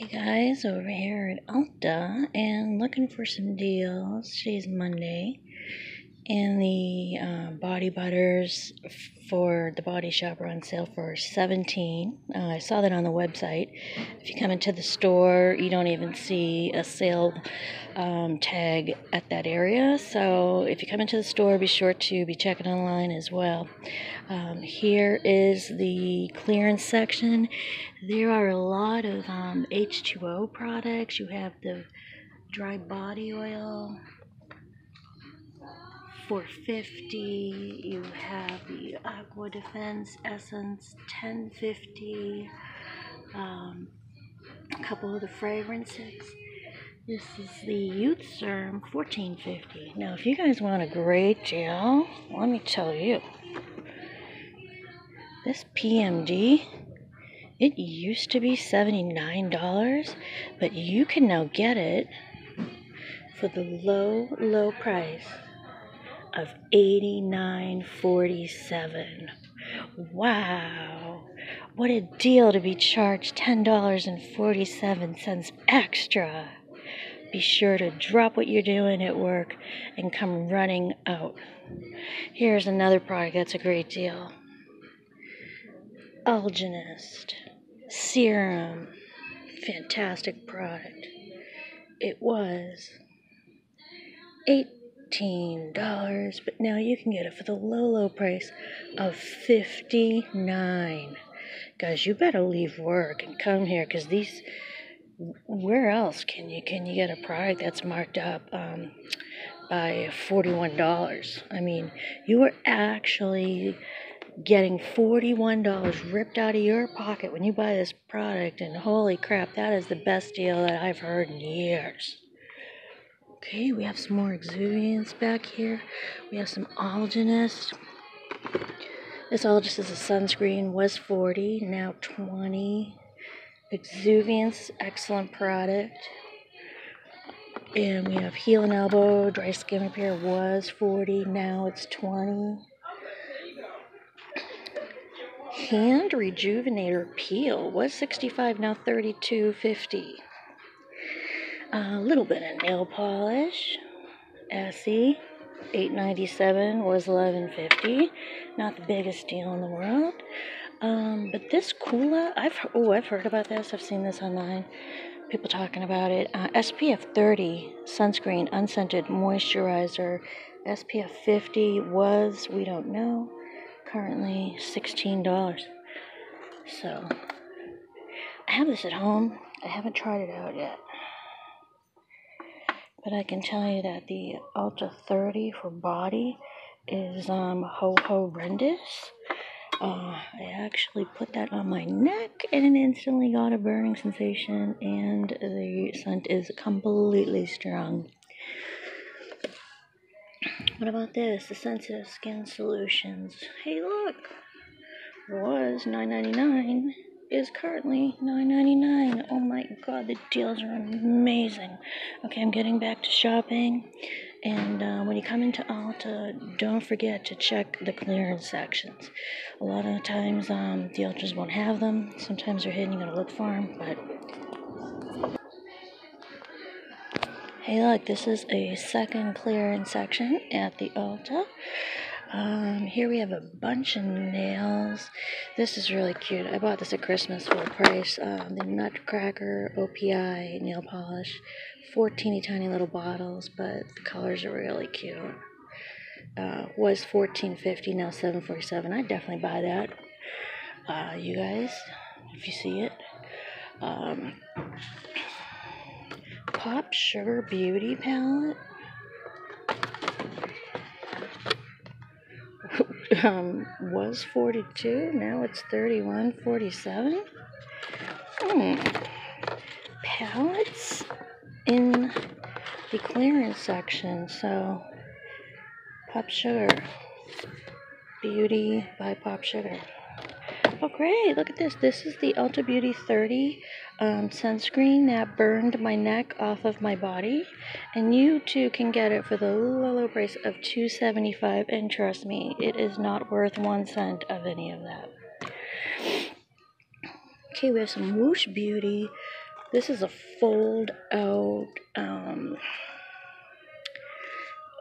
Hey guys, over here at Ulta and looking for some deals. Today's Monday, and the uh, body butters for the body shop are on sale for 17. Uh, I saw that on the website. If you come into the store, you don't even see a sale um, tag at that area. So if you come into the store, be sure to be checking online as well. Um, here is the clearance section. There are a lot of um, H2O products. You have the dry body oil for 50 you have the aqua defense essence 1050 um, a couple of the fragrances this is the Youth Serum 1450. Now, if you guys want a great deal, let me tell you. This PMD, it used to be $79, but you can now get it for the low, low price of $89.47. Wow! What a deal to be charged $10.47 extra be sure to drop what you're doing at work and come running out. Here's another product that's a great deal Algenist Serum. Fantastic product. It was $18, but now you can get it for the low, low price of 59. Guys, you better leave work and come here because these where else can you can you get a product that's marked up um, by $41 i mean you are actually getting $41 ripped out of your pocket when you buy this product and holy crap that is the best deal that i've heard in years okay we have some more exuviance back here we have some algenist this Algenist is a sunscreen was 40 now 20 Exuviance, excellent product. And we have Heel and Elbow, dry skin repair was 40, now it's 20. Hand Rejuvenator Peel was 65, now 32.50. A little bit of nail polish. Essie, 8.97 was 11.50. Not the biggest deal in the world. Um, but this Coola, I've oh I've heard about this. I've seen this online. People talking about it. Uh, SPF 30 sunscreen unscented moisturizer. SPF 50 was we don't know. Currently sixteen dollars. So I have this at home. I haven't tried it out yet. But I can tell you that the Ulta 30 for body is um, ho horrendous. Uh, I actually put that on my neck and it instantly got a burning sensation, and the scent is completely strong. What about this? The Sensitive Skin Solutions. Hey, look! Was $9.99 is currently $9.99. Oh my god, the deals are amazing. Okay, I'm getting back to shopping. And uh, when you come into Ulta, don't forget to check the clearance sections. A lot of times, um, the Ultas won't have them. Sometimes they're hidden. You gotta look for them. But hey, look, this is a second clearance section at the Ulta. Um, here we have a bunch of nails. This is really cute. I bought this at Christmas full price. Um, the Nutcracker OPI nail polish. Four teeny tiny little bottles, but the colors are really cute. Uh, was fourteen fifty, now seven forty seven. I'd definitely buy that. Uh, you guys, if you see it. Um, Pop Sugar Beauty Palette. um, was 42, now it's 31, 47. Hmm. Palettes in the clearance section. So, Pop Sugar. Beauty by Pop Sugar. Oh, great. Look at this. This is the Ulta Beauty 30 um, sunscreen that burned my neck off of my body. And you too can get it for the low, low price of $2.75. And trust me, it is not worth one cent of any of that. Okay, we have some Whoosh Beauty This is a fold out, um,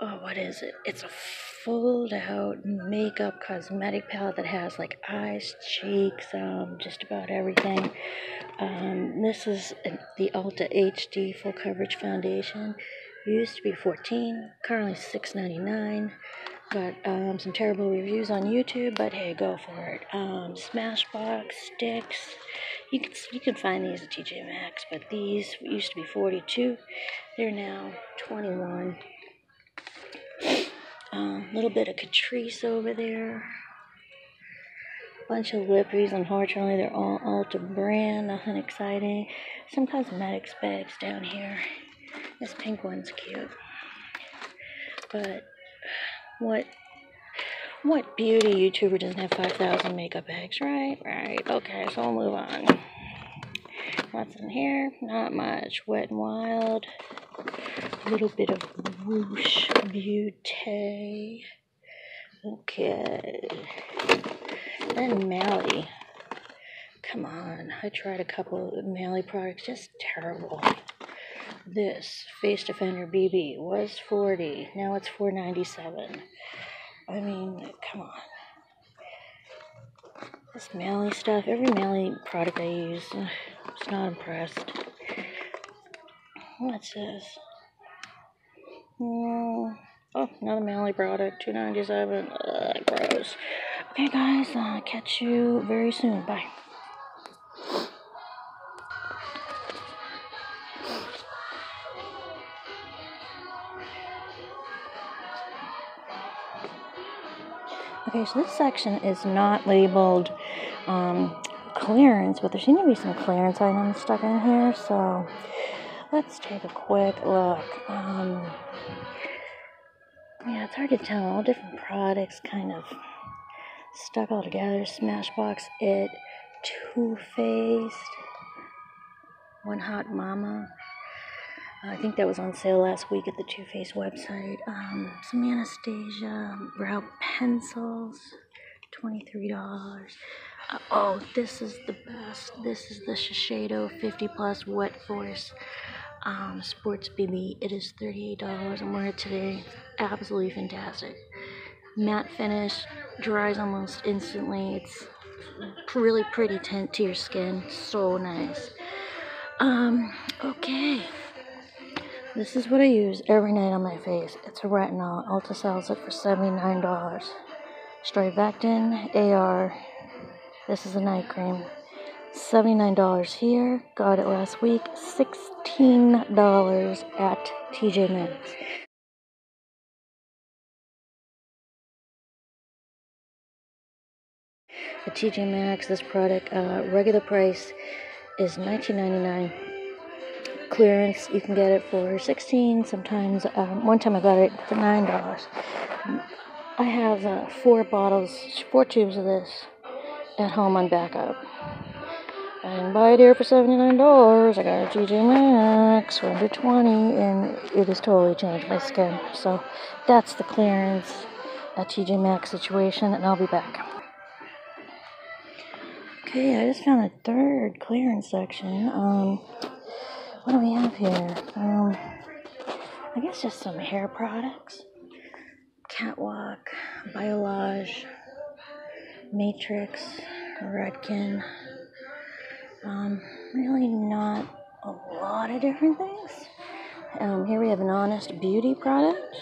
oh, what is it? It's a fold out makeup cosmetic palette that has like eyes, cheeks, um, just about everything. Um, this is the Ulta HD full coverage foundation. It used to be 14, currently 6.99. Got um, some terrible reviews on YouTube, but hey, go for it. Um, Smashbox sticks. You can you can find these at TJ Maxx, but these used to be 42. They're now 21. A little bit of Catrice over there. Bunch of lippies. Unfortunately, they're all Ulta brand. Nothing exciting. Some cosmetics bags down here. This pink one's cute. But what what beauty YouTuber doesn't have 5,000 makeup bags, right? Right. Okay, so we'll move on. What's in here? Not much. Wet and Wild. A little bit of Whoosh Beauty. Okay. Then Mally. Come on. I tried a couple of Mally products. Just terrible. This Face Defender BB was 40. Now it's 497. I mean, come on. This Mally stuff, every Mally product I use, uh, it's not impressed. What's this? Mm, oh, another Mally product, 297. Ugh, gross. Okay, guys, uh, catch you very soon. Bye. Okay, so this section is not labeled um, clearance, but there seem to be some clearance items stuck in here, so let's take a quick look. Um, yeah, it's hard to tell. All different products kind of stuck all together. Smashbox, It, Too Faced, One Hot Mama. I think that was on sale last week at the Too Faced website. Um, some Anastasia brow pencils, $23. Uh, oh, this is the best. This is the Shiseido 50 Plus Wet Force um, Sports BB. It is $38. I'm wearing it today. Absolutely fantastic. Matte finish, dries almost instantly. It's really pretty tint to your skin. So nice. Um, okay. This is what I use every night on my face. It's a retinol. Ulta sells it for $79. Strivectin AR. This is a night cream. $79 here. Got it last week. $16 at TJ Maxx. At TJ Maxx, this product, uh, regular price is $19.99 clearance. You can get it for 16 sometimes. Um, one time I got it for $9. I have uh, four bottles, four tubes of this at home on backup. I didn't buy it here for $79. I got a TJ Maxx for under 20 and it has totally changed my skin. So that's the clearance at TJ Maxx situation, and I'll be back. Okay, I just found a third clearance section. Um, what do we have here? Um, I guess just some hair products. Catwalk, Biolage, Matrix, Redken. Um, really not a lot of different things. Um, here we have an Honest Beauty product.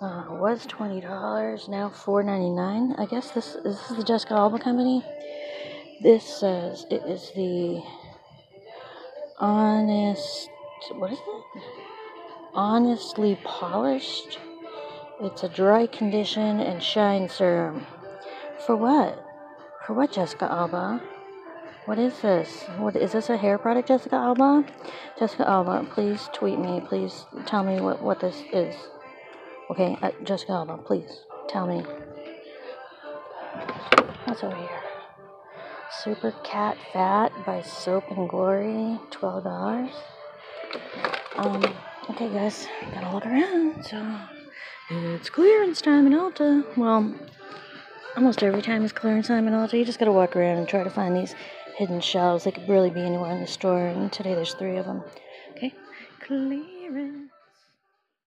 Uh, was twenty dollars, now four ninety nine. I guess this, this is the Jessica Alba company. This says it is the honest what is it honestly polished it's a dry condition and shine serum for what? For what jessica alba? What is this? What is this a hair product jessica alba? Jessica alba please tweet me. Please tell me what what this is. Okay uh, jessica alba please tell me. What's over here? Super Cat Fat by Soap and Glory, $12. Um, okay, guys, gotta look around. So, it's clearance time in Ulta. Well, almost every time is clearance time and all so you just gotta walk around and try to find these hidden shelves. They could really be anywhere in the store and today there's three of them. Okay, clearance.